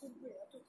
会不了也要做